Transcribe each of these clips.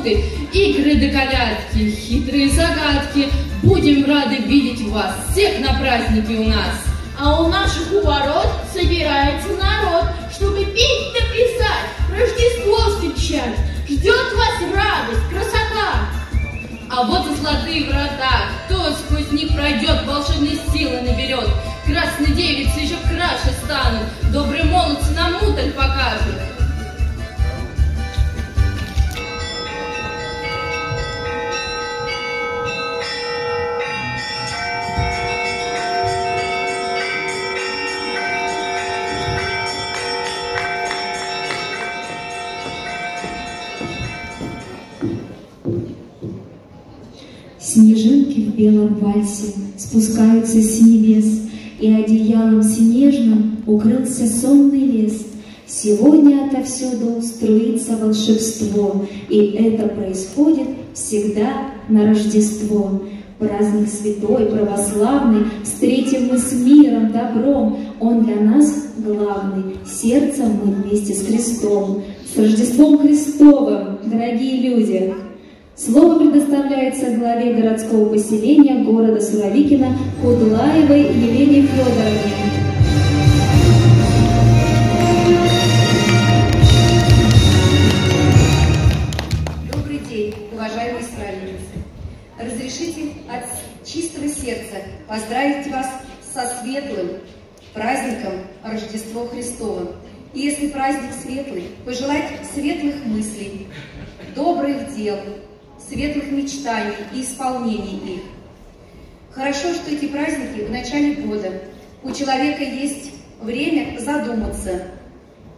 баламуты, игры да колядки, хитрые загадки. Будем рады видеть вас всех на празднике у нас. А у наших у ворот собирается народ, чтобы петь да плясать, Рождество встречать. Ждет вас радость, красота. А вот и золотые врата, кто сквозь них пройдет, волшебной силы наберет. Красные девицы еще краше станут, добрые молодцы нам уталь покажут. Белом вальсе спускаются с небес, И одеялом снежным укрылся сонный лес. Сегодня отовсюду струится волшебство, И это происходит всегда на Рождество. Праздник святой, православный, Встретим мы с миром, добром, Он для нас главный, Сердцем мы вместе с Христом. С Рождеством Христовым, дорогие люди! Слово предоставляется главе городского поселения города Суровикина Кудлаевой Елене Федоровне. Добрый день, уважаемые страдальницы. Разрешите от чистого сердца поздравить вас со светлым праздником Рождество Христово. И если праздник светлый, пожелать светлых мыслей, добрых дел, светлых мечтаний и исполнений их. Хорошо, что эти праздники в начале года. У человека есть время задуматься,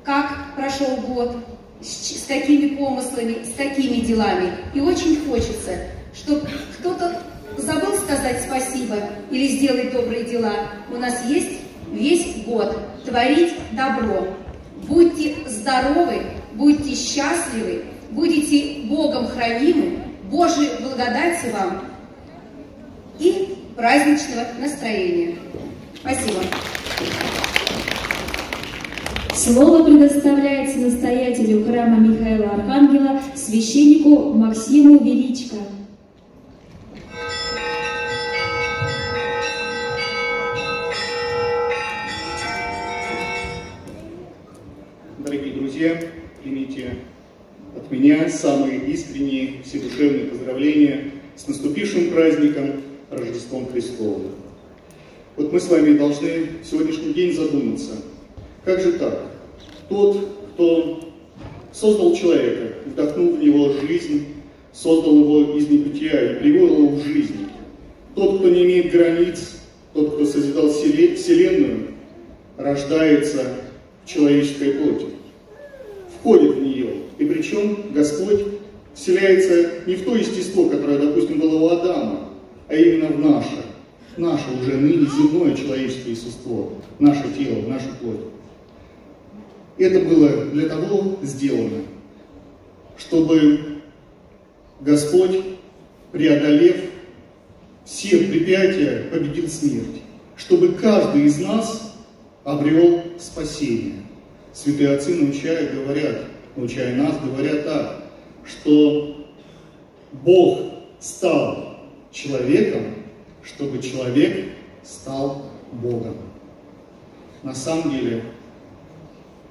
как прошел год, с какими помыслами, с какими делами. И очень хочется, чтобы кто-то забыл сказать спасибо или сделать добрые дела. У нас есть весь год творить добро. Будьте здоровы, будьте счастливы, будете Богом хранимы, Божьей благодати вам и праздничного настроения. Спасибо. Слово предоставляется настоятелю храма Михаила Архангела, священнику Максиму Величко. Дорогие друзья, примите от меня самые искренние, вседушевные поздравления с наступившим праздником Рождеством Христовым. Вот мы с вами должны в сегодняшний день задуматься, как же так? Тот, кто создал человека, вдохнул в него жизнь, создал его из небытия и привел его в жизнь. Тот, кто не имеет границ, тот, кто созидал Вселенную, рождается в человеческой плоти, входит в нее. И причем Господь вселяется не в то естество, которое, допустим, было у Адама, а именно в наше, наше уже ныне земное человеческое естество, наше тело, нашу плоть. Это было для того сделано, чтобы Господь, преодолев все препятия, победил смерть, чтобы каждый из нас обрел спасение. Святые отцы научают, говорят, научая нас, говорят так, что Бог стал человеком, чтобы человек стал Богом. На самом деле,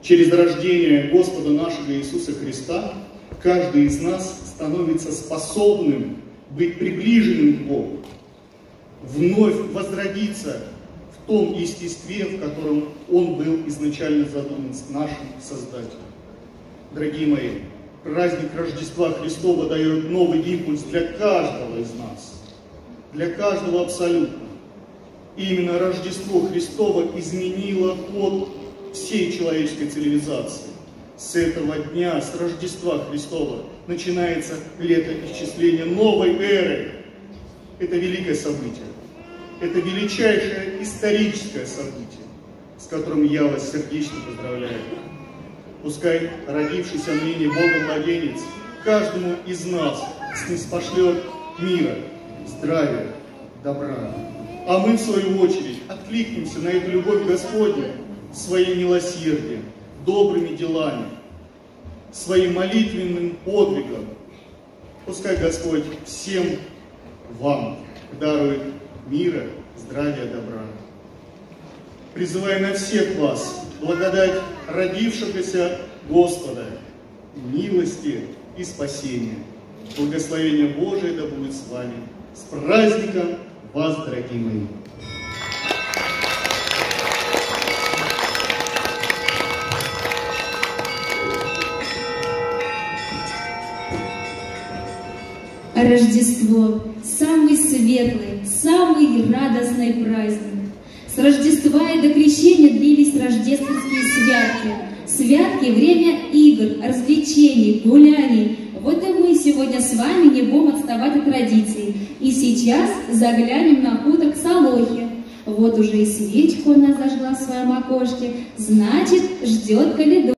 через рождение Господа нашего Иисуса Христа, каждый из нас становится способным быть приближенным к Богу, вновь возродиться в том естестве, в котором Он был изначально задуман нашим Создателем. Дорогие мои, праздник Рождества Христова дает новый импульс для каждого из нас, для каждого абсолютно. И именно Рождество Христово изменило ход всей человеческой цивилизации. С этого дня, с Рождества Христова, начинается летоисчисление новой эры. Это великое событие. Это величайшее историческое событие. с которым я вас сердечно поздравляю. Пускай родившийся ныне Бога младенец каждому из нас снеспошлет мира, здравия, добра. А мы, в свою очередь, откликнемся на эту любовь Господню своим милосердием, добрыми делами, своим молитвенным подвигом. Пускай Господь всем вам дарует мира, здравия, добра. Призывая на всех вас благодать родившегося Господа, милости и спасения. Благословение Божие да будет с вами. С праздником вас, дорогие мои! Рождество – самый светлый, самый радостный праздник. С Рождества и до Крещения длились рождественские святки. Святки – время игр, развлечений, гуляний. Вот и мы сегодня с вами не будем отставать от традиций. И сейчас заглянем на хутор к Солохе. Вот уже и свечку она зажгла в своем окошке, значит, ждет каледон.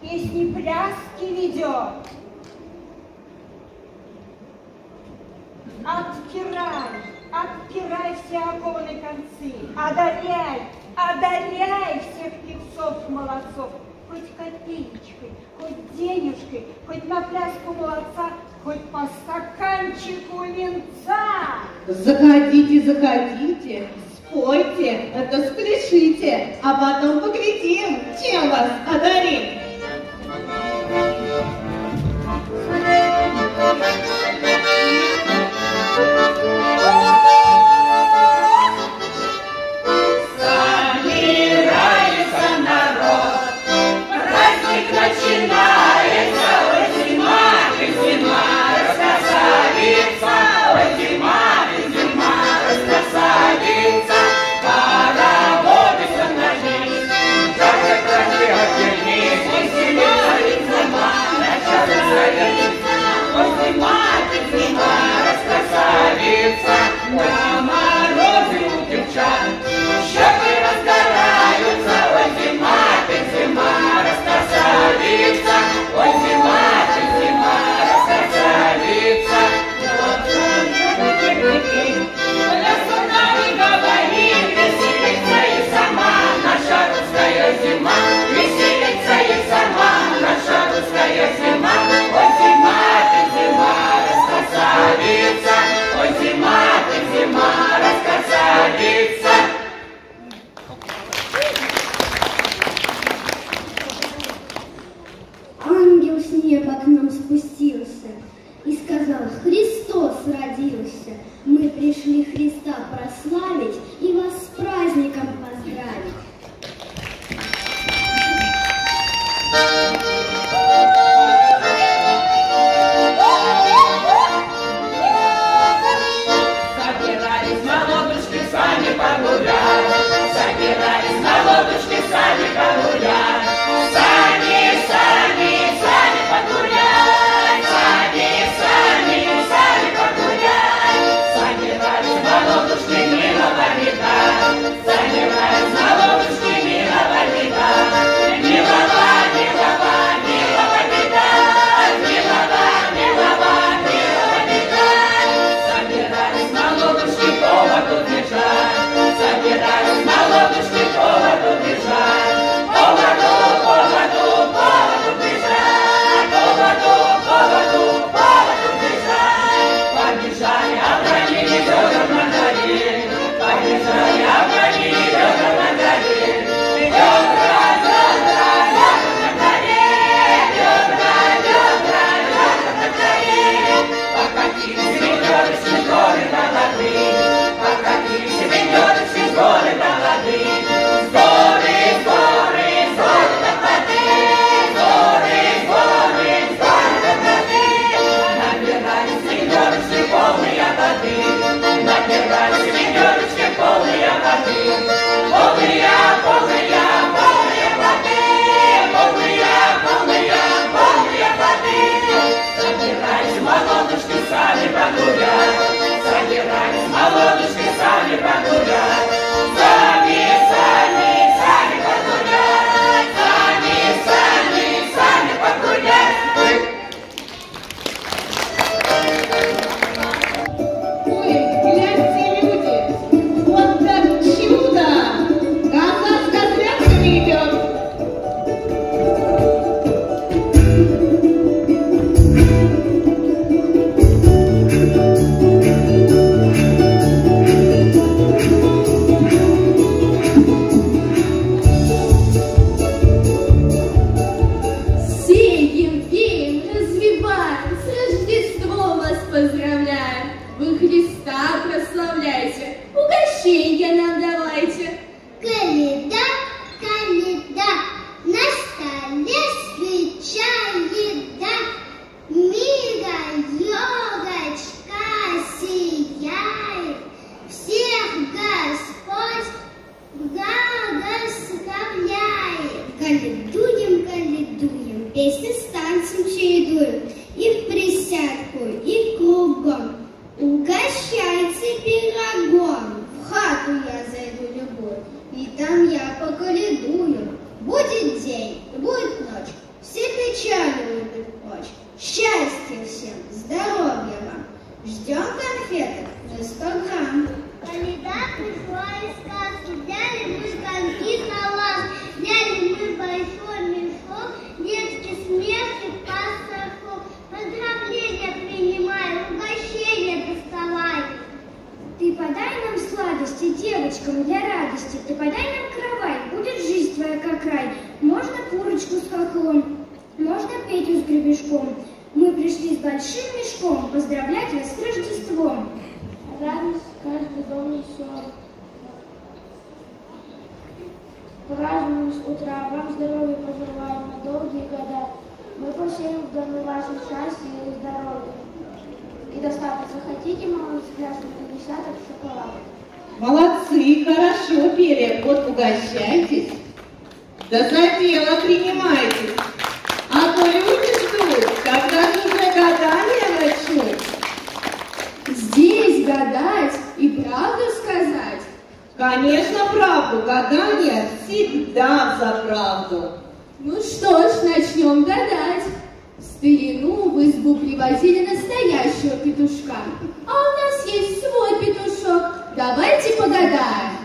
Песни пляски ведет. Отпирай, отпирай все окованы концы, одаряй, одаряй всех певцов молодцов, хоть копеечкой, хоть денежкой, хоть на пляску молодца, хоть по стаканчику венца. Заходите, заходите, спойте, это спляшите, а потом поглядим, чем вас одарим. Thank you. девочка моя радости, ты подай нам кровать, будет жизнь твоя как рай. Можно курочку с хохлом, можно Петю с гребешком. Мы пришли с большим мешком поздравлять вас с Рождеством. Радость каждый дом несет. Празднуем с утра, вам здоровья пожелаем на долгие года. Мы посеем в доме ваше счастье и здоровье. И достаточно хотите, мама, с пляжем, десяток шоколада. Молодцы, хорошо пели. Вот угощайтесь. Да за дело принимайтесь. А то люди ждут, когда же уже гадание начнут. Здесь гадать и правду сказать? Конечно, правду. Гадание всегда за правду. Ну что ж, начнем гадать. В старину в избу привозили настоящего петушка, а у нас есть свой петушок, Давайте погадаем.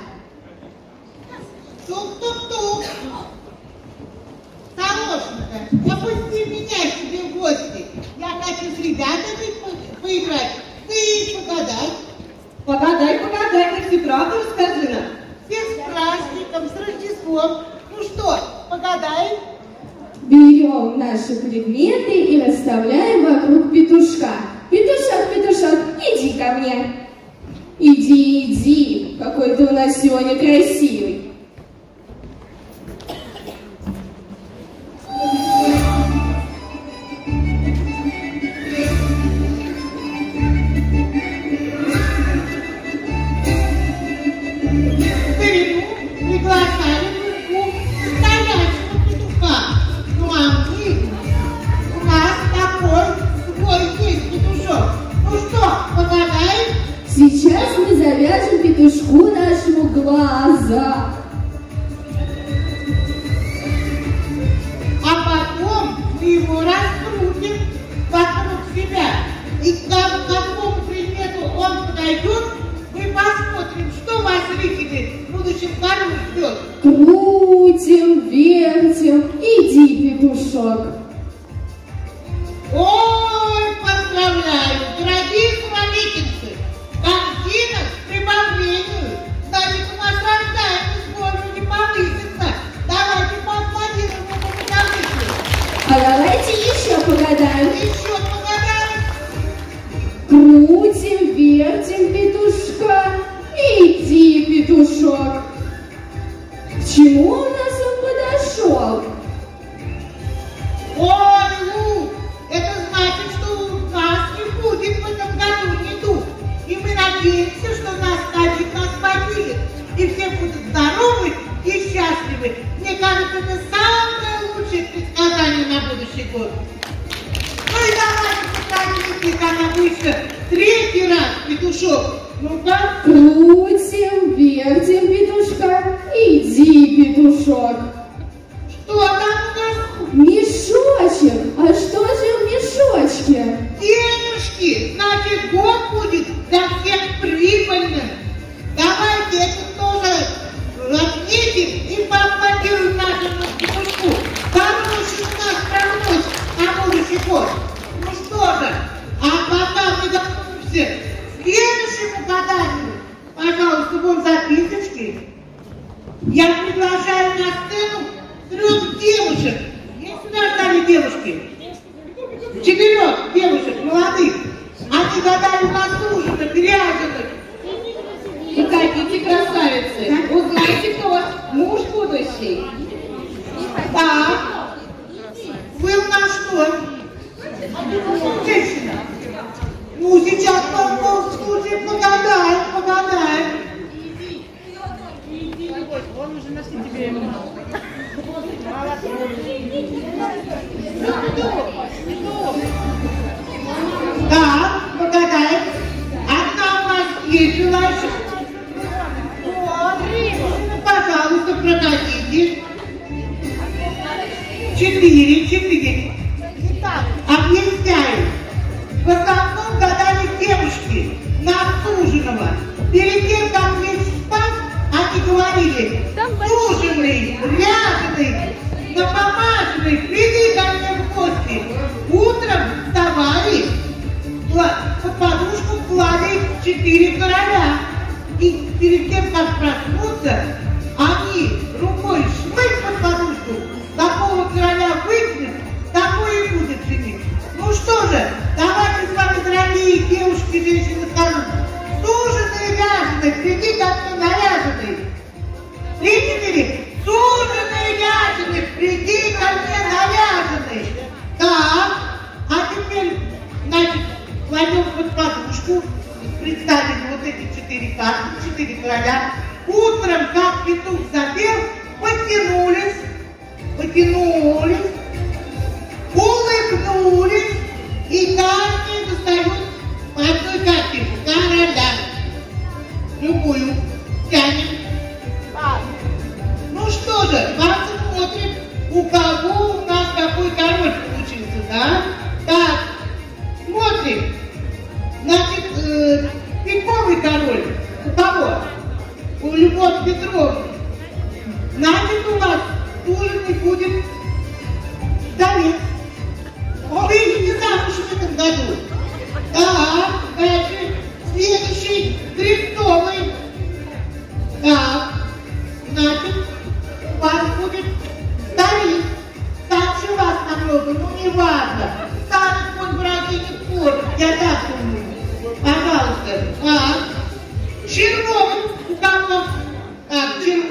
поселок Третий раз, петушок. Ну-ка. Крутим, вертим петушка. Иди, петушок. Что там у нас? Мешочек. А что же в мешочке? Денежки. Значит, год будет до всех Да.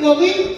will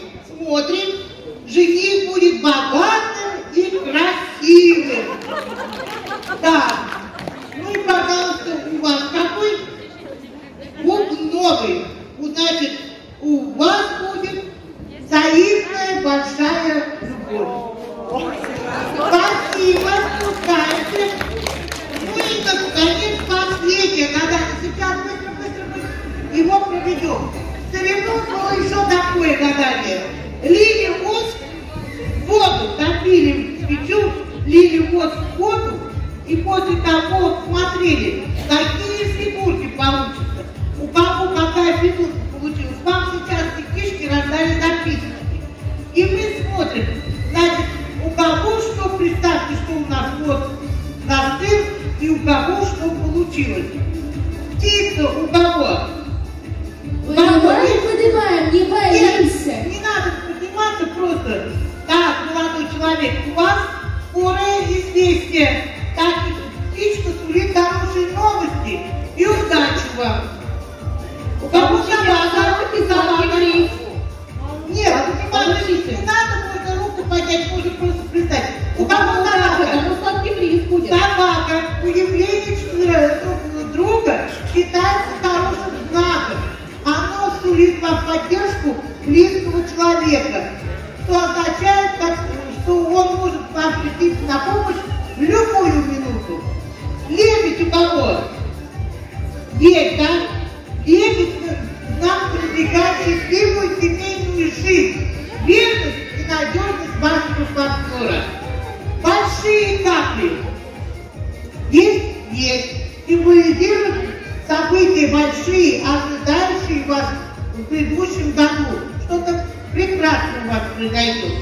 у вас произойдет.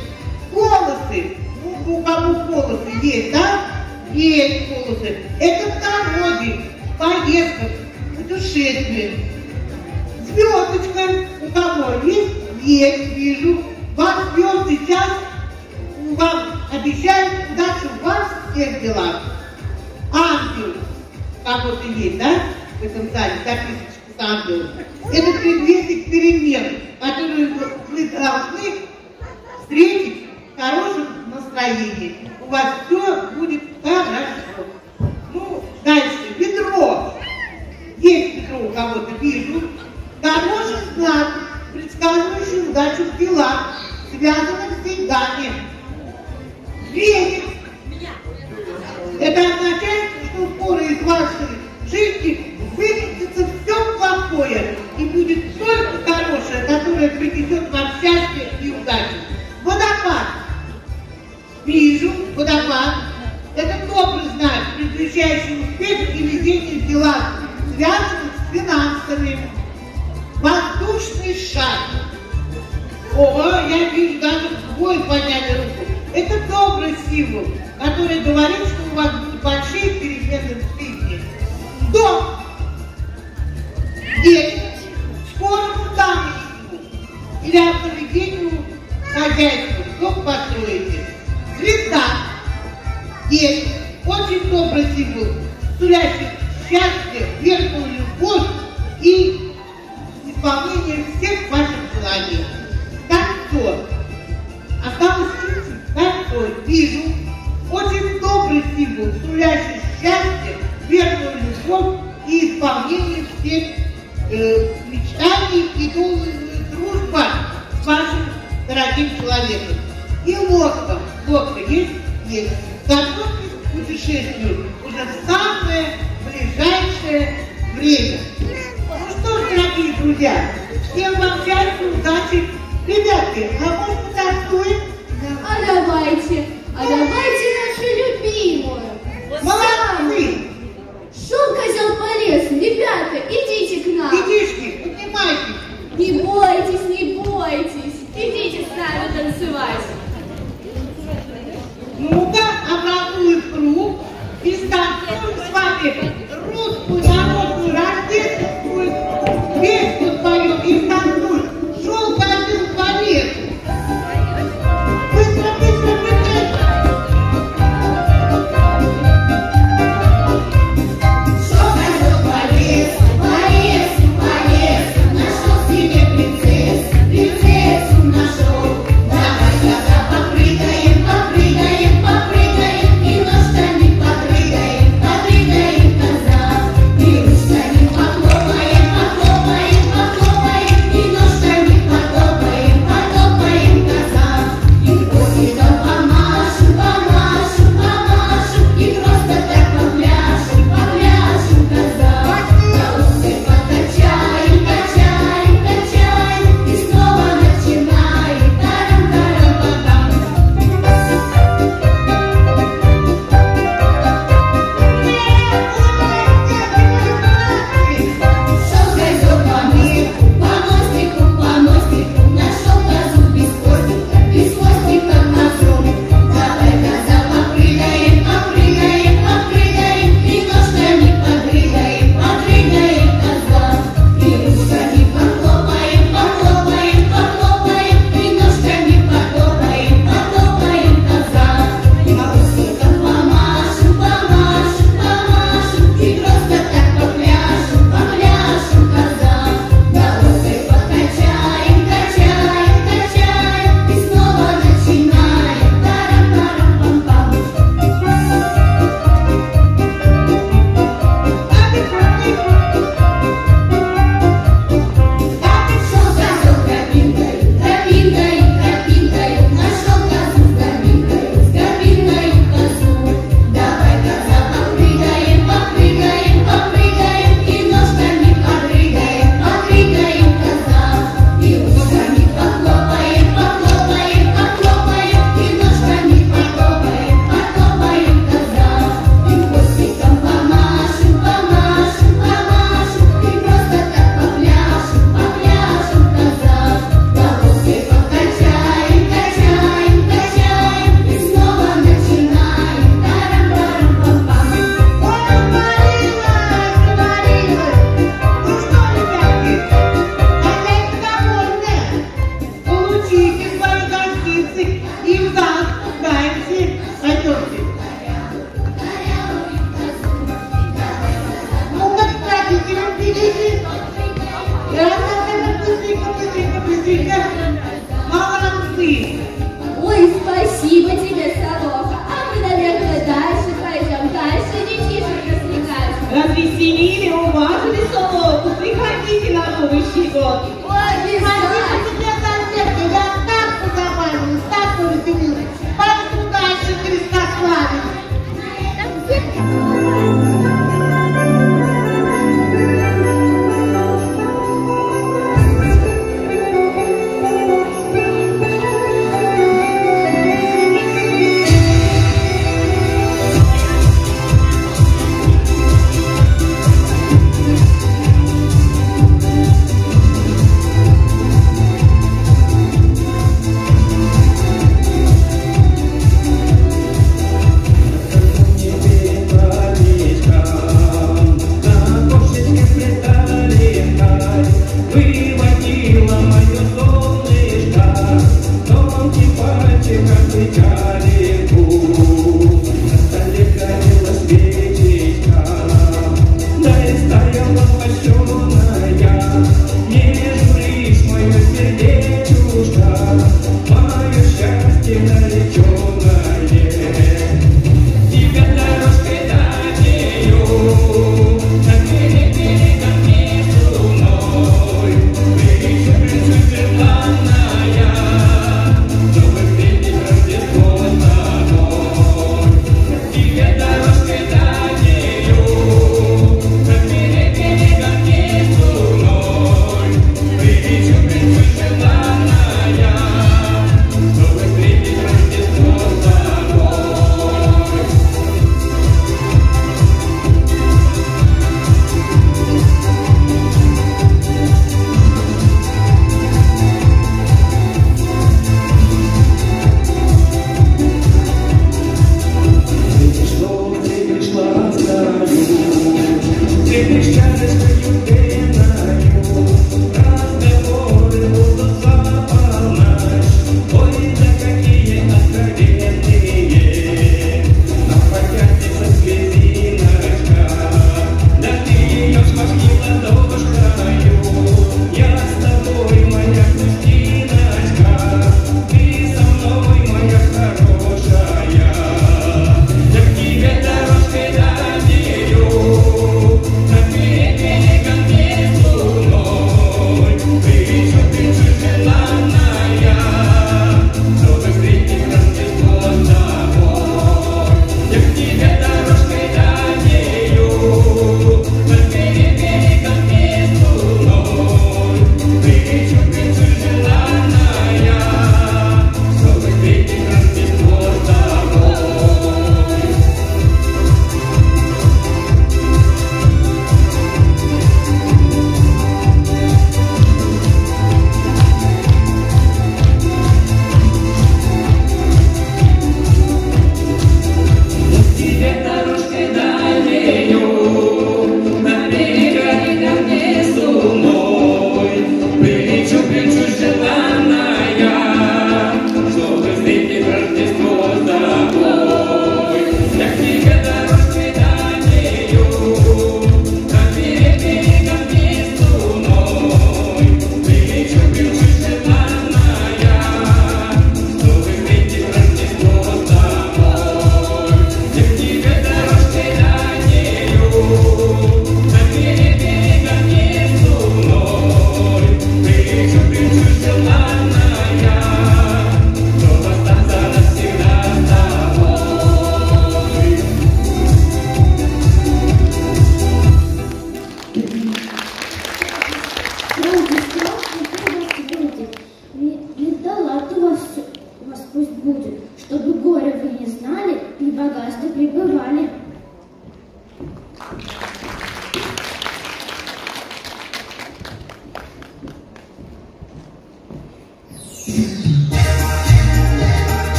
Полосы, у, у кого полосы есть, да? Есть полосы. Это в народе, в поездках, в путешествиях. Звездочка у кого есть? Есть, вижу. Вас звезд сейчас, вам обещают удачу в вас всех делах. Ангел, кого-то есть, да? В этом зале записочка с ангелом. Это предвестник перемен, которые вы должны встретить в хорошем настроении. У вас все будет хорошо. Ну, дальше. Ведро. Есть ведро у кого-то, вижу. Хороший знак, предсказывающий удачу в делах, связанных с деньгами. Веник. Это означает, что скоро из вашей жизни выкатится все плохое и будет только хорошее, которое принесет вам счастье и удачу водопад. Вижу, водопад. Это добрый знак, предвещающий успех и везение в делах, связанных с финансами. Воздушный шар. О, я вижу, даже двое подняли руку. Это добрый символ, который говорит, что у вас будут большие перемены в жизни. Дом. Дети. Скоро туда. Или автомобиль хозяйству сок построите. Звезда. День очень добрый символ, сулящий счастье, верную любовь и исполнение Evangelho. Evangelho nos dá de liberteza. год.